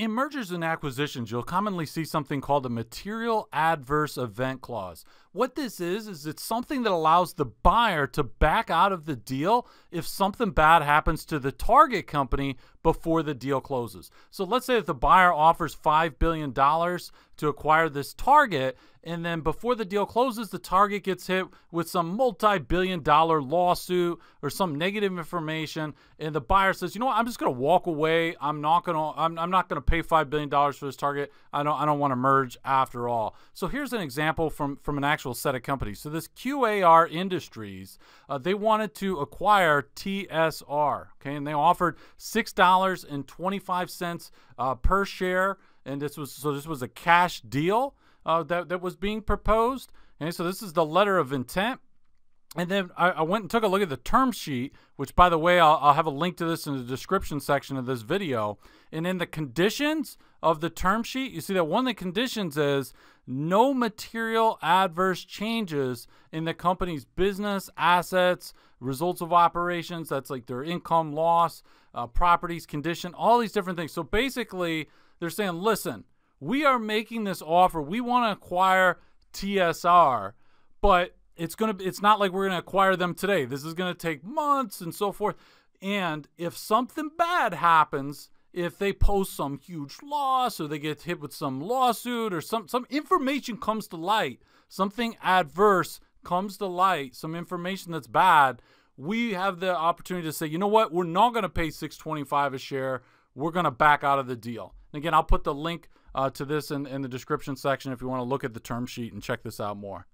In mergers and acquisitions, you'll commonly see something called a material adverse event clause. What this is, is it's something that allows the buyer to back out of the deal if something bad happens to the target company before the deal closes. So let's say that the buyer offers $5 billion to acquire this target, and then before the deal closes, the target gets hit with some multi billion dollar lawsuit or some negative information, and the buyer says, you know what, I'm just going to walk away. I'm not going to, I'm, I'm not going to pay $5 billion for this target. I don't, I don't want to merge after all. So here's an example from, from an actual set of companies. So this QAR Industries, uh, they wanted to acquire TSR, okay, and they offered $6.25 uh, per share and this was so this was a cash deal uh, that that was being proposed. And so this is the letter of intent. And then I, I, went and took a look at the term sheet, which, by the way, I'll, I'll, have a link to this in the description section of this video. And in the conditions of the term sheet, you see that one of the conditions is no material adverse changes in the company's business, assets, results of operations. That's like their income loss, uh, properties, condition, all these different things. So basically, they're saying, listen, we are making this offer. We want to acquire TSR, but it's going to it's not like we're going to acquire them today. This is going to take months and so forth. And if something bad happens, if they post some huge loss or they get hit with some lawsuit or some some information comes to light, something adverse comes to light, some information that's bad, we have the opportunity to say, you know what, we're not going to pay 625 a share. We're going to back out of the deal. And again, I'll put the link uh, to this in, in the description section if you want to look at the term sheet and check this out more.